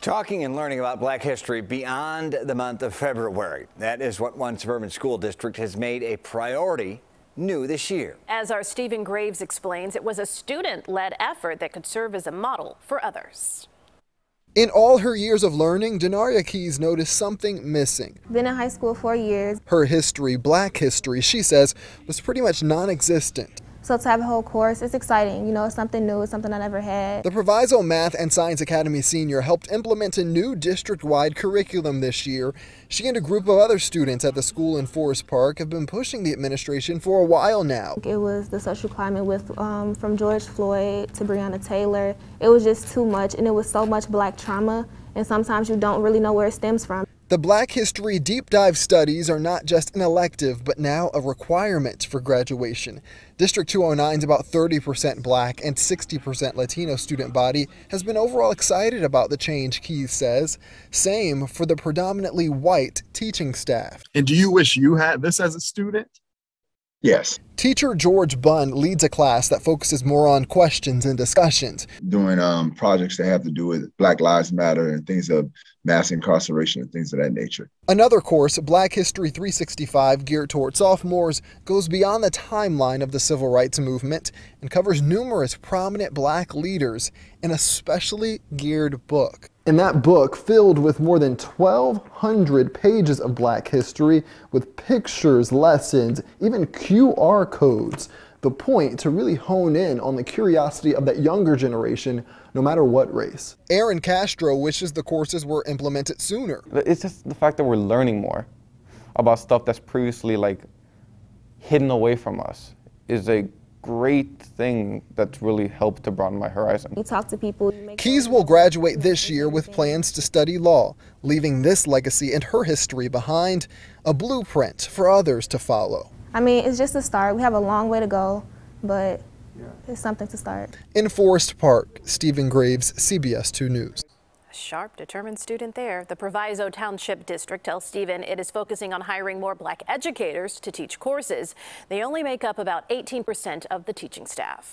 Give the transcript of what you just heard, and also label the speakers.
Speaker 1: Talking and learning about black history beyond the month of February. That is what one suburban school district has made a priority new this year.
Speaker 2: As our Steven Graves explains, it was a student-led effort that could serve as a model for others.
Speaker 3: In all her years of learning, Denaria Keys noticed something missing.
Speaker 4: Been in high school four years.
Speaker 3: Her history, black history, she says, was pretty much non existent.
Speaker 4: So to have a whole course, it's exciting. You know, it's something new, it's something I never had.
Speaker 3: The Proviso Math and Science Academy senior helped implement a new district-wide curriculum this year. She and a group of other students at the school in Forest Park have been pushing the administration for a while now.
Speaker 4: It was the social climate with um, from George Floyd to Breonna Taylor. It was just too much, and it was so much black trauma, and sometimes you don't really know where it stems from.
Speaker 3: The Black History Deep Dive studies are not just an elective, but now a requirement for graduation. District 209's about 30% black and 60% Latino student body has been overall excited about the change, Keys says. Same for the predominantly white teaching staff.
Speaker 5: And do you wish you had this as a student?
Speaker 6: Yes.
Speaker 3: Teacher George Bunn leads a class that focuses more on questions and discussions.
Speaker 6: Doing um, projects that have to do with Black Lives Matter and things of mass incarceration and things of that nature.
Speaker 3: Another course, Black History 365, geared toward sophomores, goes beyond the timeline of the civil rights movement and covers numerous prominent black leaders in a specially geared book. In that book, filled with more than 1,200 pages of black history, with pictures, lessons, even QR codes, the point to really hone in on the curiosity of that younger generation, no matter what race. Aaron Castro wishes the courses were implemented sooner.
Speaker 7: It's just the fact that we're learning more about stuff that's previously like hidden away from us is a great thing that's really helped to broaden my horizon.
Speaker 4: You talk to people.
Speaker 3: Keys will graduate this year with plans to study law, leaving this legacy and her history behind, a blueprint for others to follow.
Speaker 4: I mean, it's just a start. We have a long way to go, but it's something to start.
Speaker 3: In Forest Park, Steven Graves, CBS 2 News.
Speaker 2: A sharp, determined student there. The Proviso Township District tells Steven it is focusing on hiring more black educators to teach courses. They only make up about 18% of the teaching staff.